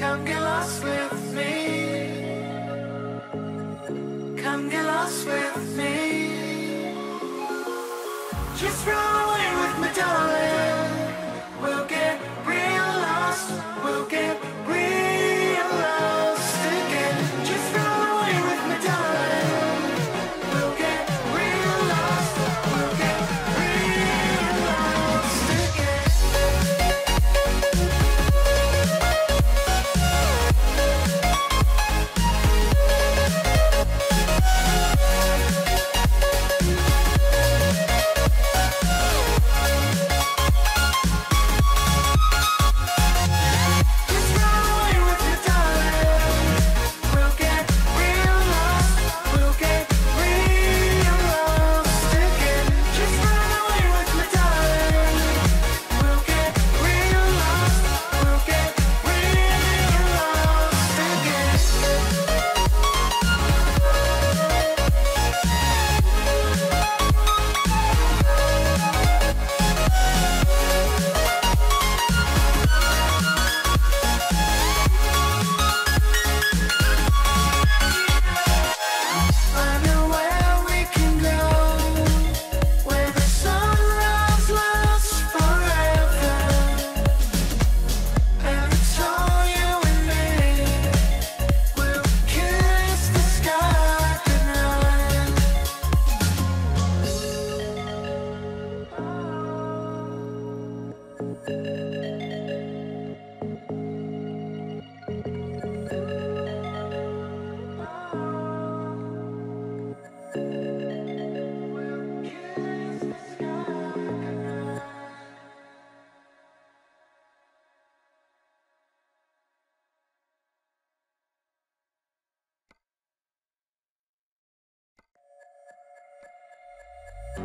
Come get lost with me. Come get lost with me. Just run.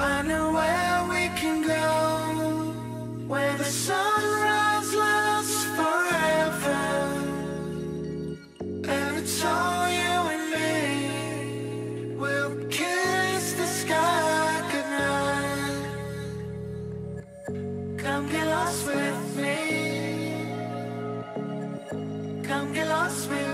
I know where we can go Where the sunrise lasts forever. And it's all you and me. We'll kiss the sky goodnight. Come get lost with me. Come get lost with me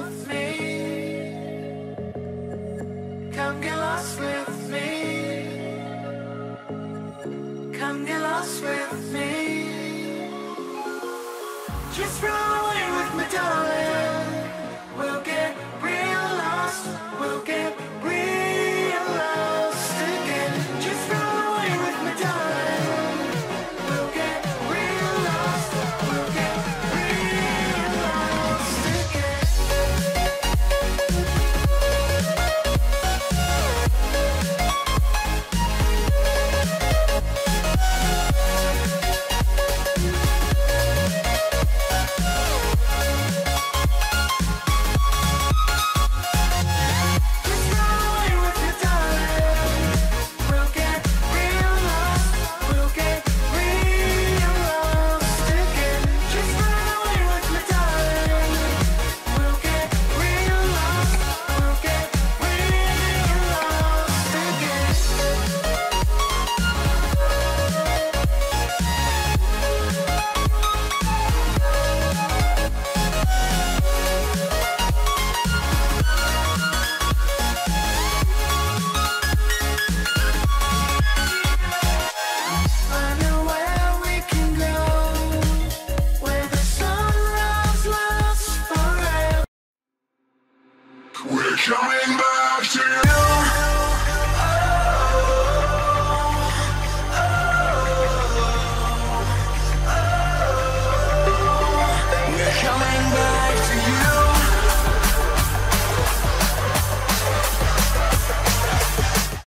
We're coming back to you.